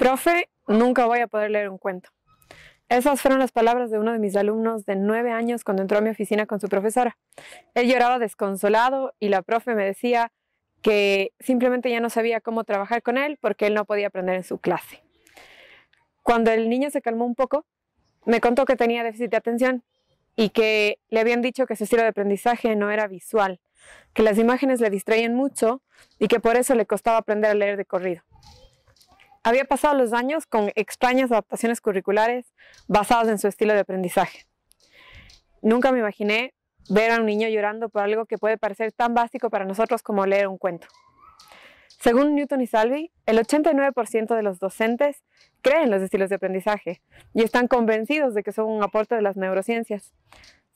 Profe, nunca voy a poder leer un cuento. Esas fueron las palabras de uno de mis alumnos de nueve años cuando entró a mi oficina con su profesora. Él lloraba desconsolado y la profe me decía que simplemente ya no sabía cómo trabajar con él porque él no podía aprender en su clase. Cuando el niño se calmó un poco, me contó que tenía déficit de atención y que le habían dicho que su estilo de aprendizaje no era visual, que las imágenes le distraían mucho y que por eso le costaba aprender a leer de corrido. Había pasado los años con extrañas adaptaciones curriculares basadas en su estilo de aprendizaje. Nunca me imaginé ver a un niño llorando por algo que puede parecer tan básico para nosotros como leer un cuento. Según Newton y Salvi, el 89% de los docentes creen los estilos de aprendizaje y están convencidos de que son un aporte de las neurociencias.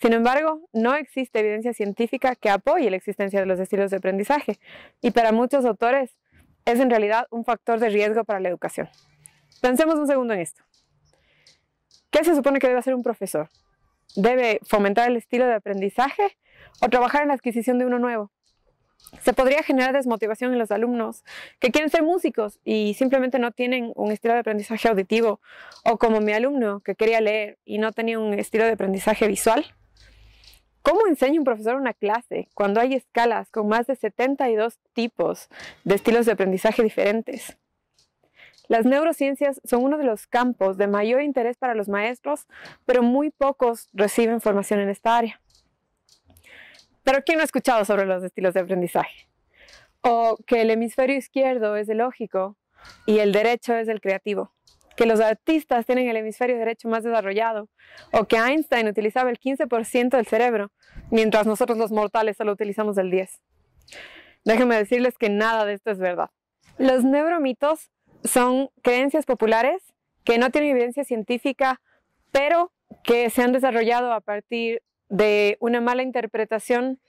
Sin embargo, no existe evidencia científica que apoye la existencia de los estilos de aprendizaje y para muchos autores es en realidad un factor de riesgo para la educación. Pensemos un segundo en esto. ¿Qué se supone que debe hacer un profesor? ¿Debe fomentar el estilo de aprendizaje o trabajar en la adquisición de uno nuevo? Se podría generar desmotivación en los alumnos que quieren ser músicos y simplemente no tienen un estilo de aprendizaje auditivo o como mi alumno que quería leer y no tenía un estilo de aprendizaje visual. ¿Cómo enseña un profesor una clase cuando hay escalas con más de 72 tipos de estilos de aprendizaje diferentes? Las neurociencias son uno de los campos de mayor interés para los maestros, pero muy pocos reciben formación en esta área. Pero ¿quién no ha escuchado sobre los estilos de aprendizaje? O que el hemisferio izquierdo es el lógico y el derecho es el creativo que los artistas tienen el hemisferio derecho más desarrollado, o que Einstein utilizaba el 15% del cerebro, mientras nosotros los mortales solo utilizamos el 10%. Déjenme decirles que nada de esto es verdad. Los neuromitos son creencias populares que no tienen evidencia científica, pero que se han desarrollado a partir de una mala interpretación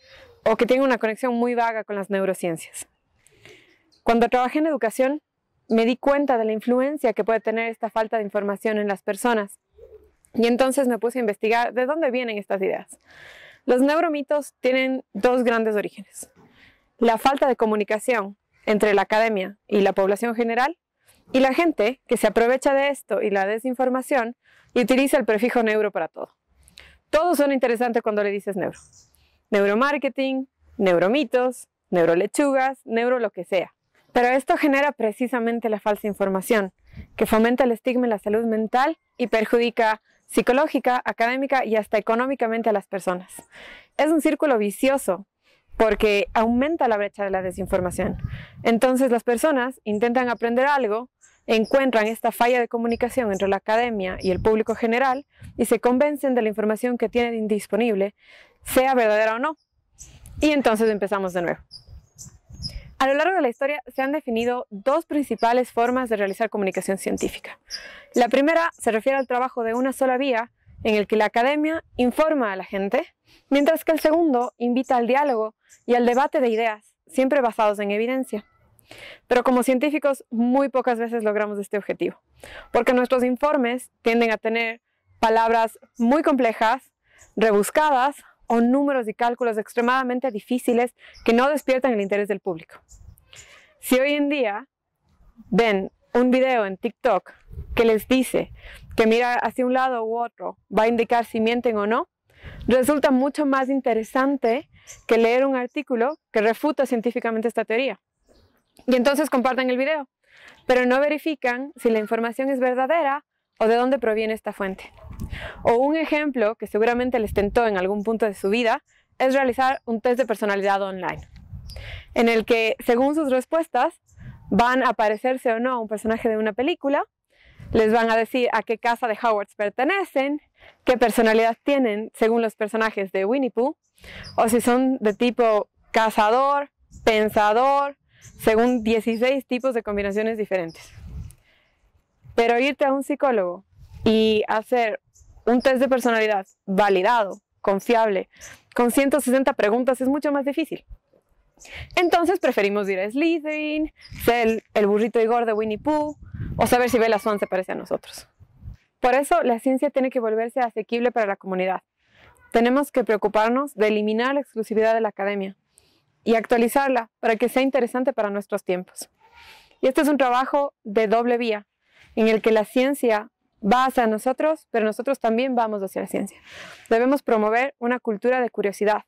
o que tienen una conexión muy vaga con las neurociencias. Cuando trabajé en educación, me di cuenta de la influencia que puede tener esta falta de información en las personas. Y entonces me puse a investigar de dónde vienen estas ideas. Los neuromitos tienen dos grandes orígenes. La falta de comunicación entre la academia y la población general y la gente que se aprovecha de esto y la desinformación y utiliza el prefijo neuro para todo. Todo suena interesante cuando le dices neuro. Neuromarketing, neuromitos, neurolechugas, neuro lo que sea. Pero esto genera precisamente la falsa información, que fomenta el estigma en la salud mental y perjudica psicológica, académica y hasta económicamente a las personas. Es un círculo vicioso porque aumenta la brecha de la desinformación. Entonces las personas intentan aprender algo, encuentran esta falla de comunicación entre la academia y el público general y se convencen de la información que tienen disponible, sea verdadera o no. Y entonces empezamos de nuevo. A lo largo de la historia se han definido dos principales formas de realizar comunicación científica. La primera se refiere al trabajo de una sola vía en el que la academia informa a la gente, mientras que el segundo invita al diálogo y al debate de ideas, siempre basados en evidencia. Pero como científicos muy pocas veces logramos este objetivo, porque nuestros informes tienden a tener palabras muy complejas, rebuscadas o números y cálculos extremadamente difíciles que no despiertan el interés del público. Si hoy en día ven un video en TikTok que les dice que mirar hacia un lado u otro va a indicar si mienten o no, resulta mucho más interesante que leer un artículo que refuta científicamente esta teoría. Y entonces comparten el video, pero no verifican si la información es verdadera o de dónde proviene esta fuente. O un ejemplo que seguramente les tentó en algún punto de su vida es realizar un test de personalidad online, en el que según sus respuestas van a parecerse o no a un personaje de una película, les van a decir a qué casa de Howards pertenecen, qué personalidad tienen según los personajes de Winnie Pooh, o si son de tipo cazador, pensador, según 16 tipos de combinaciones diferentes. Pero irte a un psicólogo y hacer un test de personalidad validado, confiable, con 160 preguntas es mucho más difícil. Entonces preferimos ir a Slytherin, ser el, burrito Igor de Winnie Pooh o saber si Bella Swan se parece a nosotros. Por eso la ciencia tiene que volverse asequible para la comunidad. Tenemos que preocuparnos de eliminar la exclusividad de la academia y actualizarla para que sea interesante para nuestros tiempos. Y este es un trabajo de doble vía, en el que la ciencia va hacia nosotros, pero nosotros también vamos hacia la ciencia. Debemos promover una cultura de curiosidad,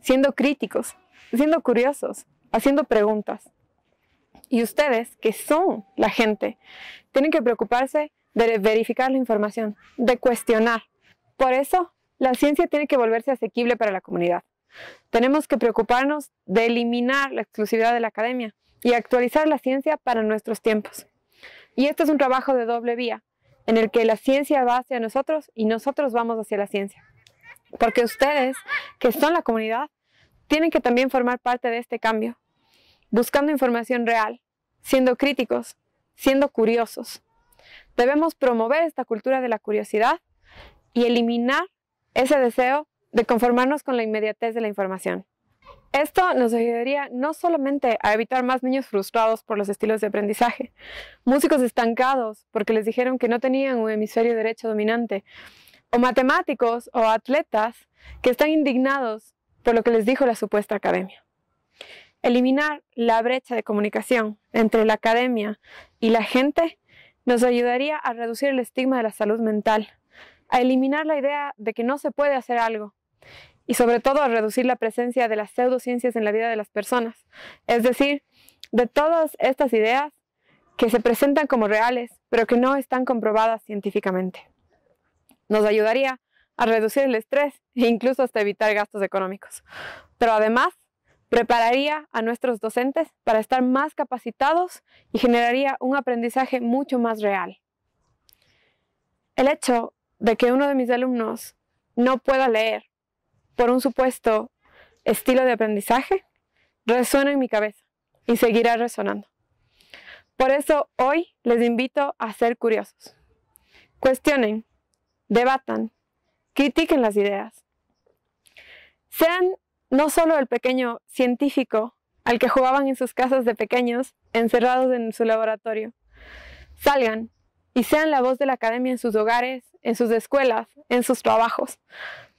siendo críticos, siendo curiosos, haciendo preguntas. Y ustedes, que son la gente, tienen que preocuparse de verificar la información, de cuestionar. Por eso, la ciencia tiene que volverse asequible para la comunidad. Tenemos que preocuparnos de eliminar la exclusividad de la academia y actualizar la ciencia para nuestros tiempos. Y este es un trabajo de doble vía, en el que la ciencia va hacia nosotros y nosotros vamos hacia la ciencia. Porque ustedes, que son la comunidad, tienen que también formar parte de este cambio, buscando información real, siendo críticos, siendo curiosos. Debemos promover esta cultura de la curiosidad y eliminar ese deseo de conformarnos con la inmediatez de la información. Esto nos ayudaría no solamente a evitar más niños frustrados por los estilos de aprendizaje, músicos estancados porque les dijeron que no tenían un hemisferio derecho dominante, o matemáticos o atletas que están indignados por lo que les dijo la supuesta academia. Eliminar la brecha de comunicación entre la academia y la gente nos ayudaría a reducir el estigma de la salud mental, a eliminar la idea de que no se puede hacer algo y sobre todo a reducir la presencia de las pseudociencias en la vida de las personas, es decir, de todas estas ideas que se presentan como reales, pero que no están comprobadas científicamente. Nos ayudaría a reducir el estrés e incluso hasta evitar gastos económicos. Pero además, prepararía a nuestros docentes para estar más capacitados y generaría un aprendizaje mucho más real. El hecho de que uno de mis alumnos no pueda leer por un supuesto estilo de aprendizaje resuena en mi cabeza y seguirá resonando. Por eso hoy les invito a ser curiosos. Cuestionen, debatan, critiquen las ideas. Sean no solo el pequeño científico al que jugaban en sus casas de pequeños, encerrados en su laboratorio. Salgan y sean la voz de la academia en sus hogares, en sus escuelas, en sus trabajos.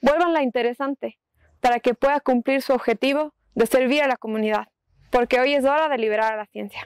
Vuélvanla interesante para que pueda cumplir su objetivo de servir a la comunidad, porque hoy es hora de liberar a la ciencia.